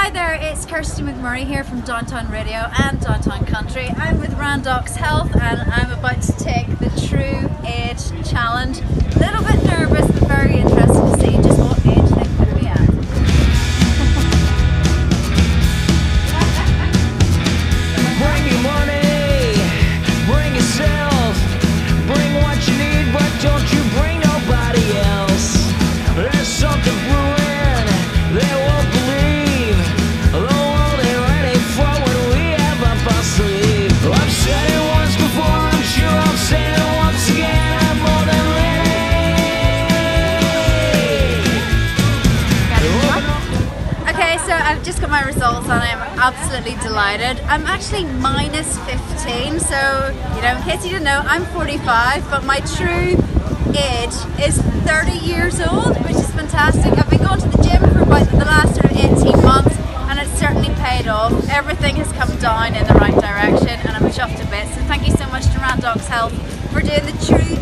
Hi there, it's Kirstie McMurray here from Downtown Radio and Downtown Country. I'm with Randox Health and I'm about to Okay, so I've just got my results and I'm absolutely delighted. I'm actually minus 15, so you know, in case you didn't know, I'm 45, but my true age is 30 years old, which is fantastic. I've been going to the gym for about the last sort of 18 months and it's certainly paid off. Everything has come down in the right direction and I'm chuffed a bit. So thank you so much to Randox Health for doing the true